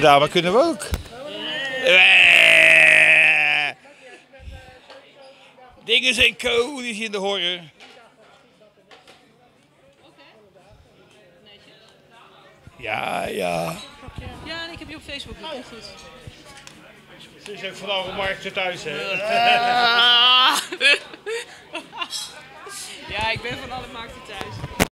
Daar maar kunnen we ook. Eh. Dingen zijn codisch in de horror. Ja, ja. Ja, en ik heb je op Facebook. Goed. Ze is ook van alle markten thuis, hè? Ah. ja, ik ben van alle markten thuis.